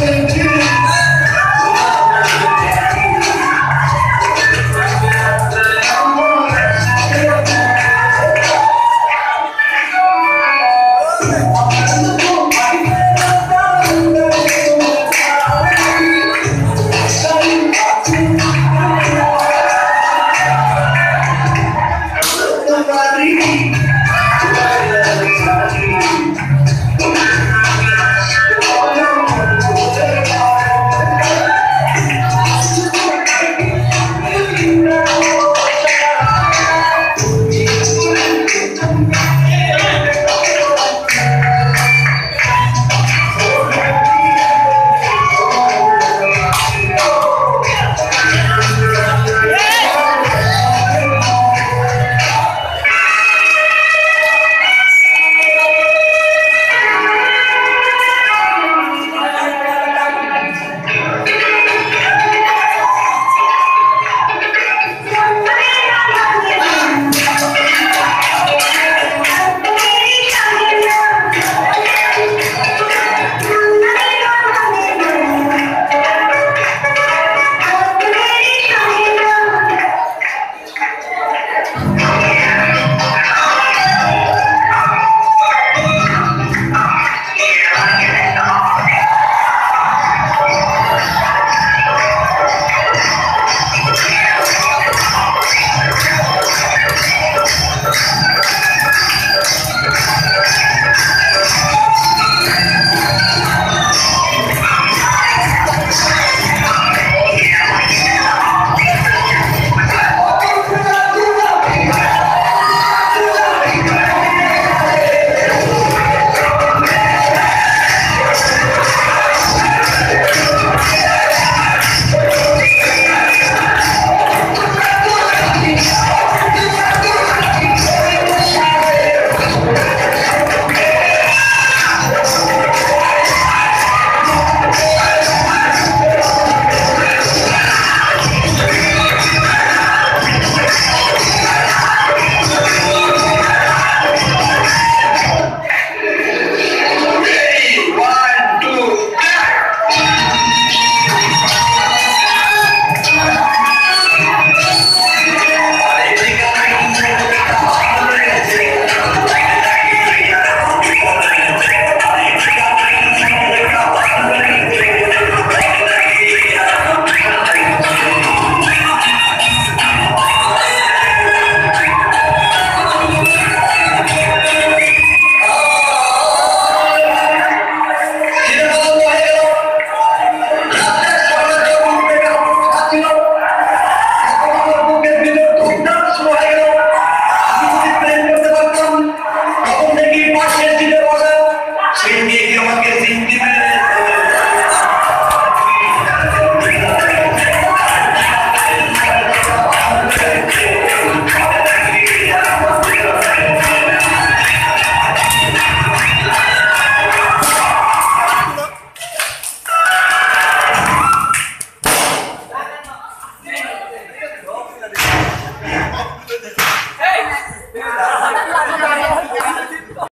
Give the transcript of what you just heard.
Washington,